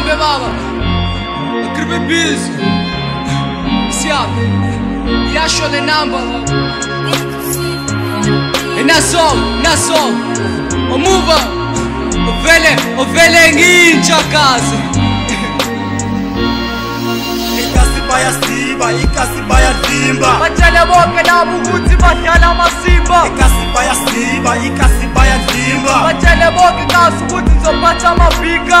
нам бивало, крепились, сяд, я що не нам було. E nasol, nasol, o muva, o vele, o vele ninja casa. Ikasi baya simba, ikasi baya simba. Bachala boke na buguti bachala masimba. Ikasi baya simba, ikasi baya simba. Bachala boke na suguti zopata mapika.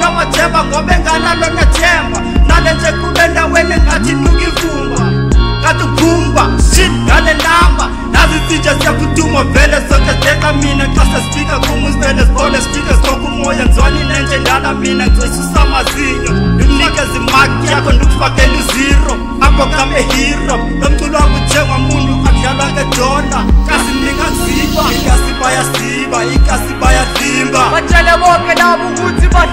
nawathemba ngoba enganalo nethemba nalenze kube endaweni engathi nuka ivumba kati ugumba sit ngale namba nazi sitshe siyakhuduma vele soke deka mina xa sesifika kumusele sibone sifike sitoke umoya ngizwaninenje ndala mina ngicwesisa amazinyo ndikunikeza imaki yakho ndikufakele uziro apho kam ehiro lo mculo wakuthengwa muntu adlalwa edona kasinika ziba ikasibayasiba ikasibayadlimba batshele boke labo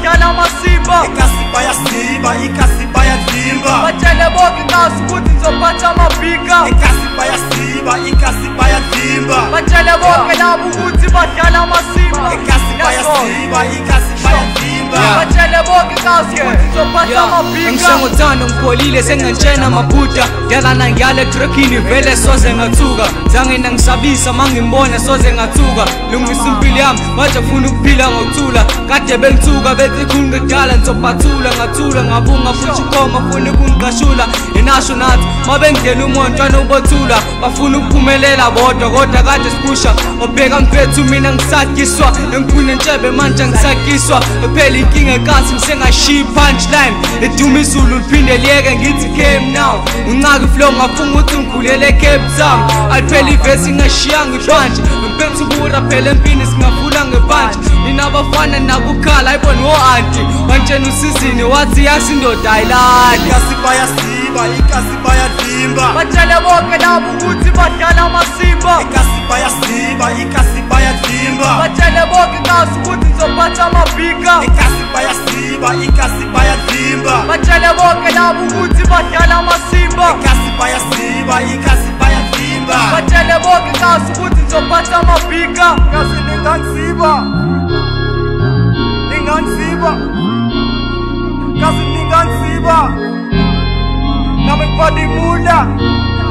badala masiba ikasiba yasiba ikasiba yadimba batshele boki nasi kuti nzophatha mabika ikasiba yasiba ikasiba yadimba batshele boke labo kuti badala masiba ikasiba yasiba bonke kasie Sizophatha amabhika Ngisengothanda ngipholile sengentshena mabuda Dalana ngiyala etrekini vele soze ngathuka Zangena ngisabisa mangimbona soze ngathuka Lungisa impilo yami manje kufuna ukuphila ngokuthula Kade bengithuka bethi khulu ngidala ngizophathula Ngathula ngabunga futhi ikoma funa ukungiqashula Inasho nathi mabengidlela umontwana ubothula Bafuna ukuphumelela bodwa kodwa kade siphusha Obheka mfethu mina ngisagiswa Engifuna intshebe manje ngisagiswa Ephela inkinga kasi sengashiyi punchline edume izulu liphinde liyeke ngithi came now uncake flow ngafunga ukuthi ngikhulele cape town aliphele ivesi ngingashiyanga ibhanje ngimpensa ukuwurabhela empini singafuna ngebhanje ninabafana nakukhala ayibona wo-anti wantshena usizini wathi yasindoda ayilali batshele bonke labo ukuthi badala amasimbabatshele bonke kazi ukuthi nizophatha amabhika ikhomba ikasipa yadimba batshele bonke labo ukuthi badlala amasimba ikasipa yasiba ikasipa yadimba batshele bonke kasi ukuthi nizophatha amabhika kasi ninganziba ninganziba kasi ninganziba nami kubalimula